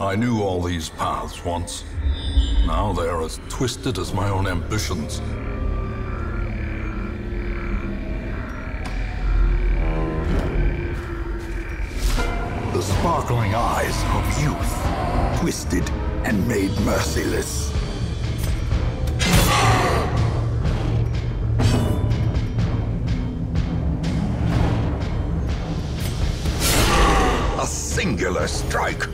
I knew all these paths once. Now they are as twisted as my own ambitions. The sparkling eyes of youth, twisted and made merciless. A singular strike.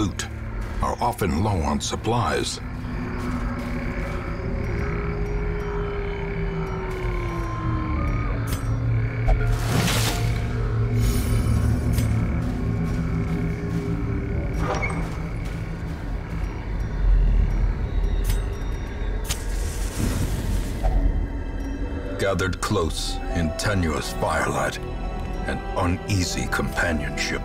Are often low on supplies. Gathered close in tenuous firelight and uneasy companionship.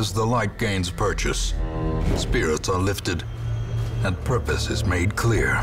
As the light gains purchase, spirits are lifted and purpose is made clear.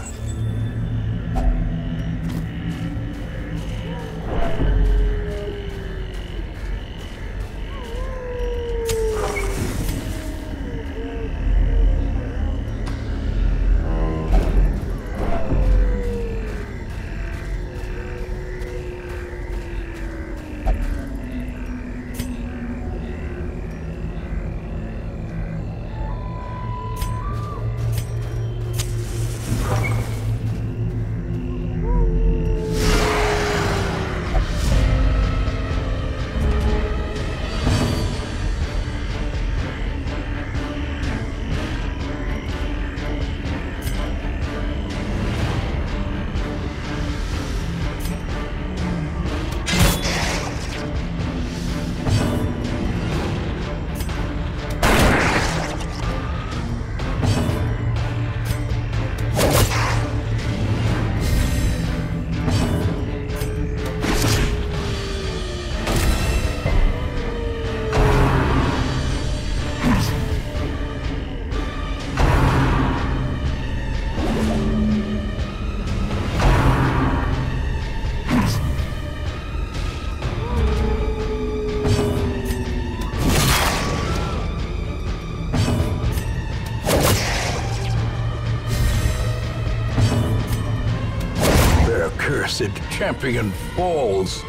Champion falls.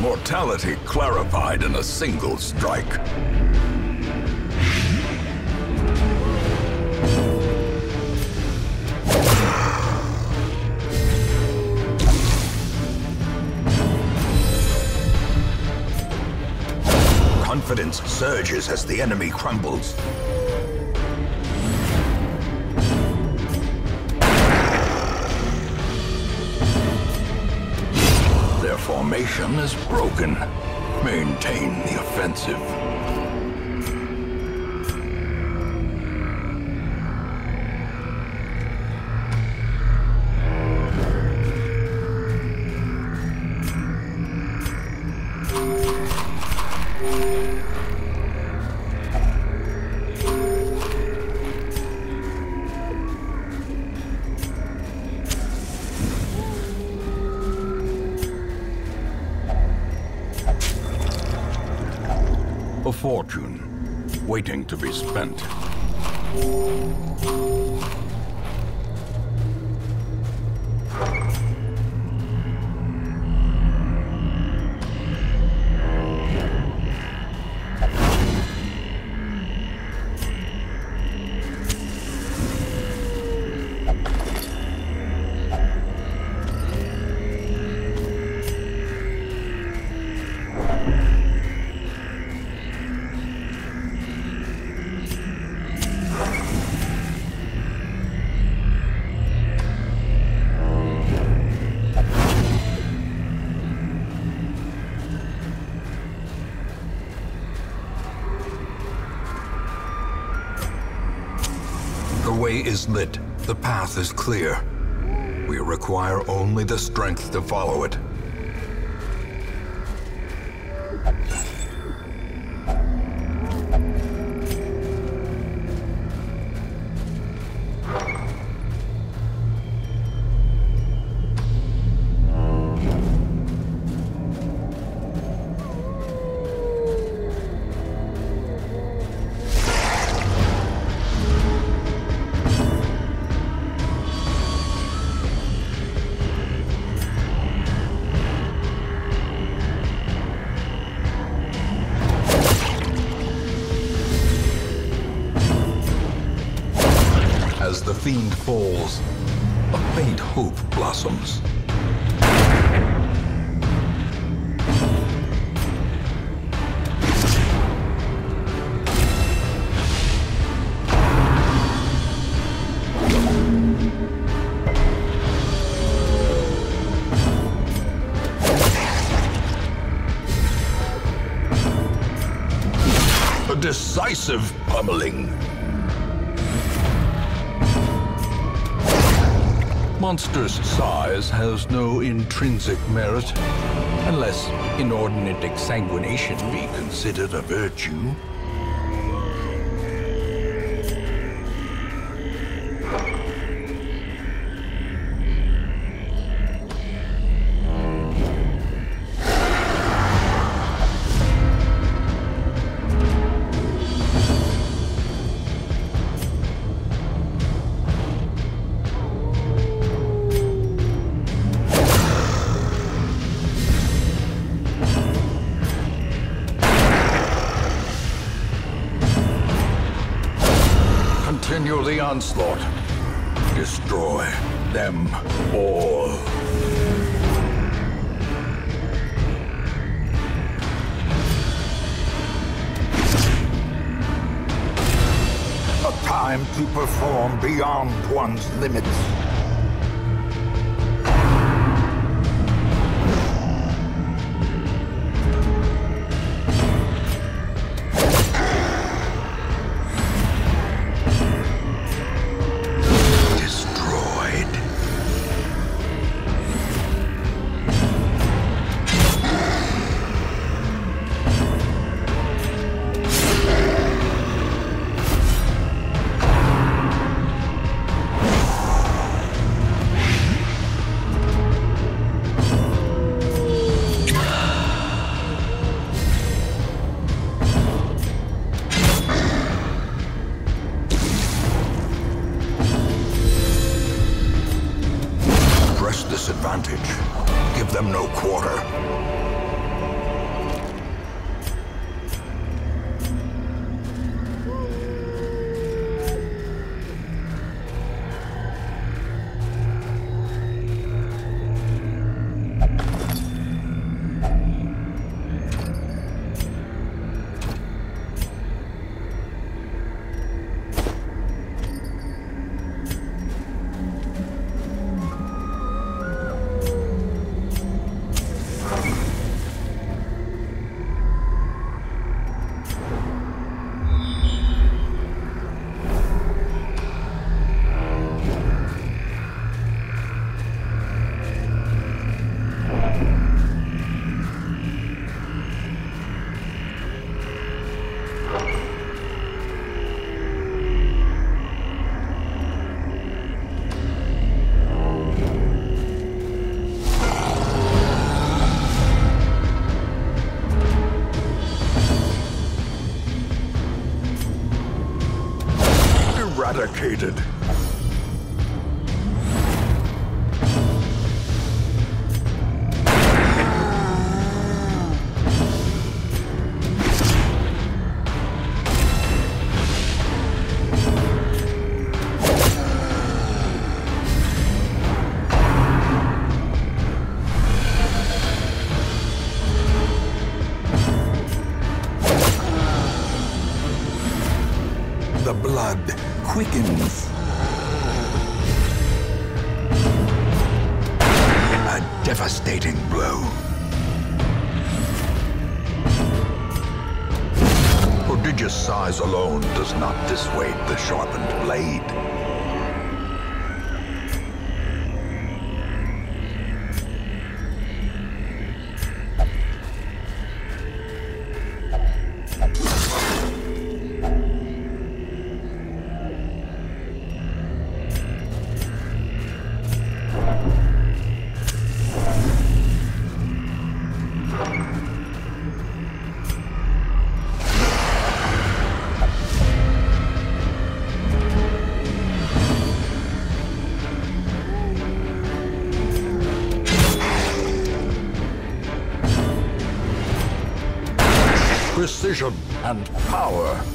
Mortality clarified in a single strike. Confidence surges as the enemy crumbles. Their formation is broken. Maintain the offensive. A fortune, waiting to be spent. Way is lit. The path is clear. We require only the strength to follow it. Faint hope blossoms. A decisive pummeling. Monstrous size has no intrinsic merit, unless inordinate exsanguination be considered a virtue. Onslaught. Destroy them all. A time to perform beyond one's limits. eradicated. power.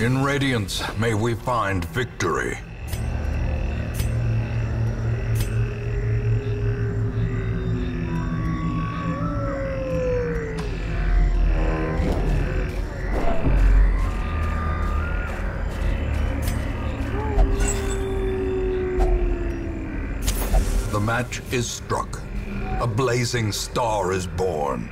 In Radiance, may we find victory. The match is struck. A blazing star is born.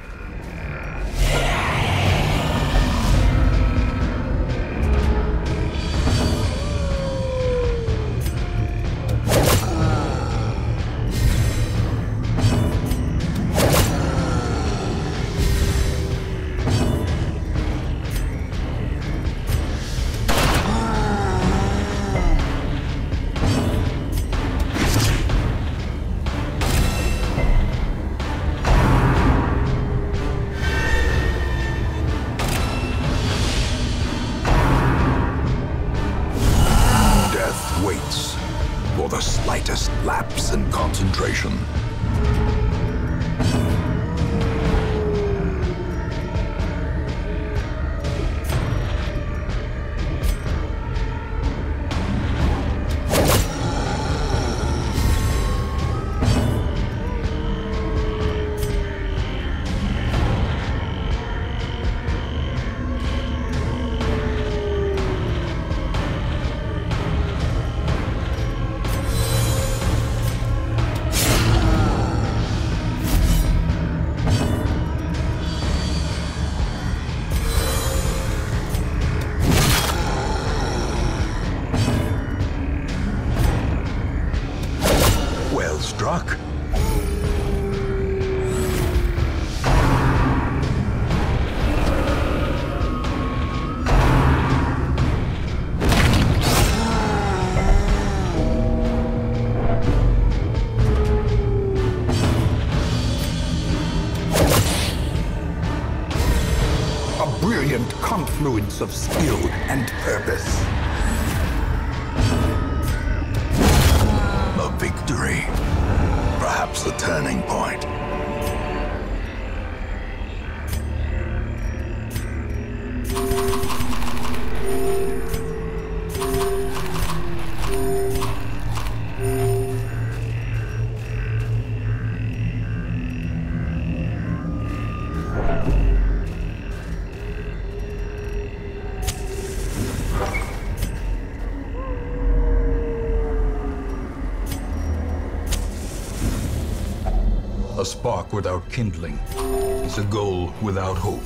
Of A spark without kindling is a goal without hope.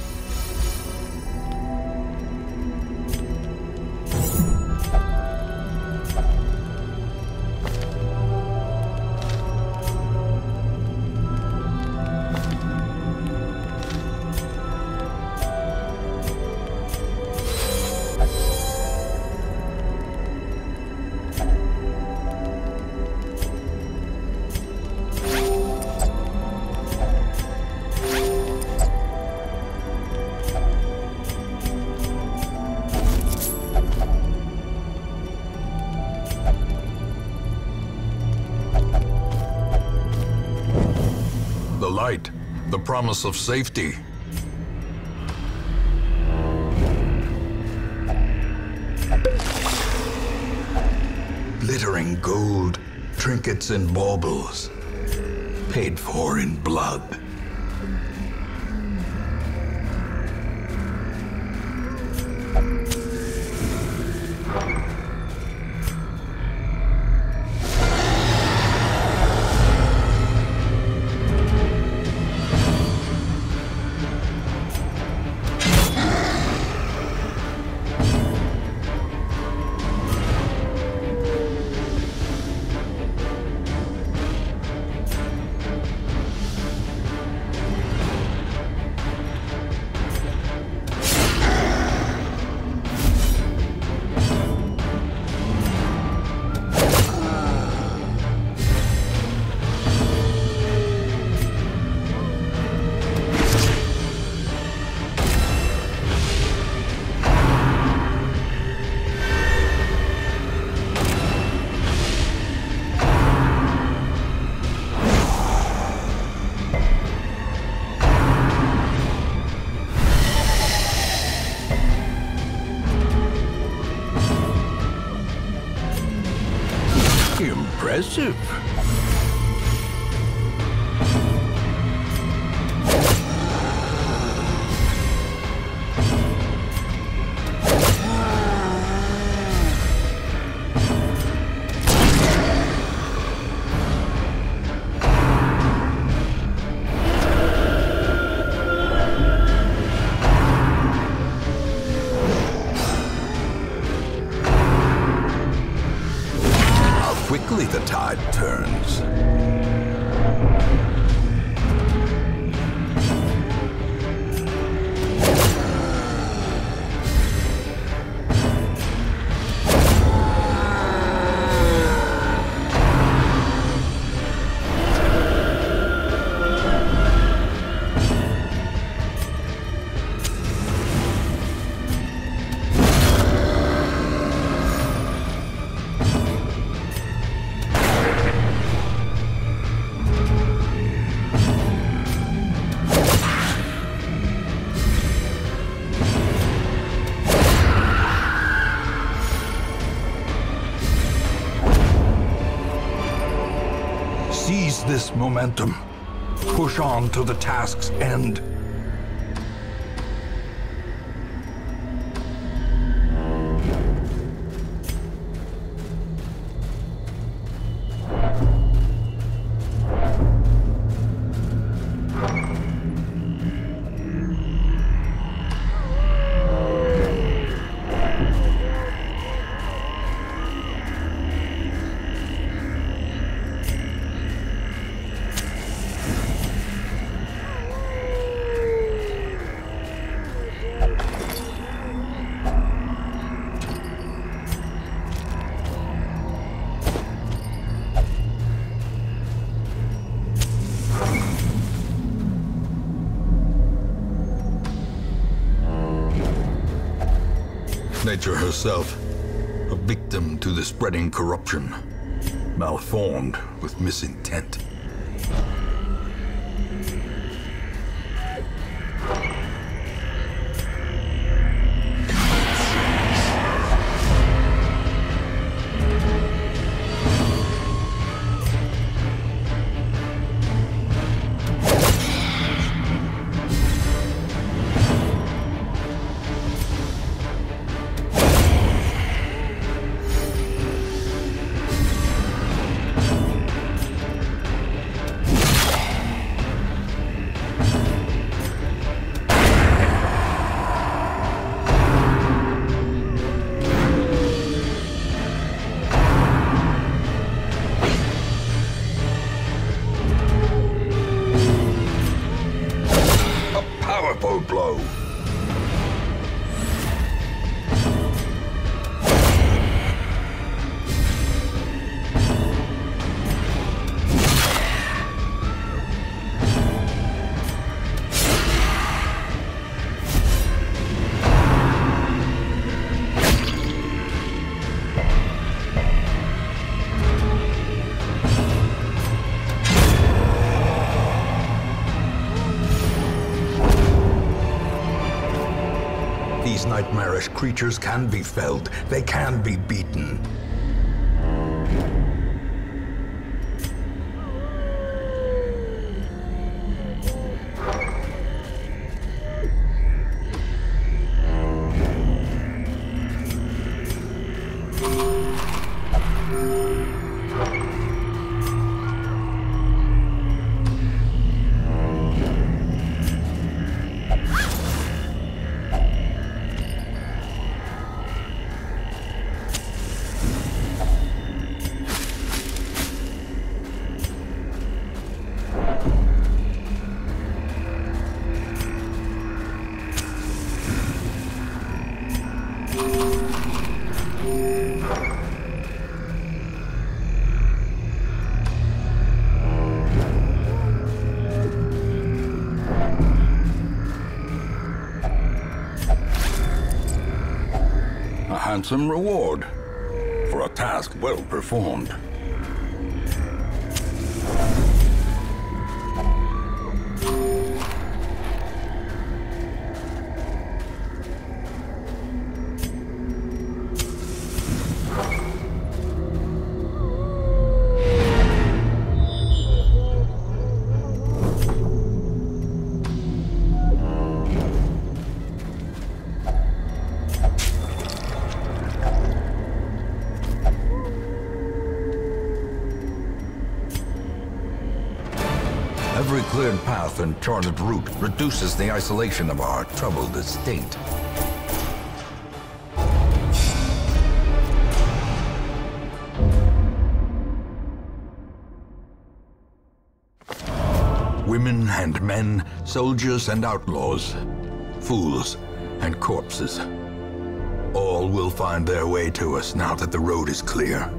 Promise of safety. Glittering gold, trinkets and baubles, paid for in blood. Impressive. Momentum. Push on to the task's end. Nature herself, a victim to the spreading corruption, malformed with misintent. Creatures can be felled. They can be beaten. Handsome reward for a task well performed. And charted route reduces the isolation of our troubled estate. Women and men, soldiers and outlaws, fools and corpses. All will find their way to us now that the road is clear.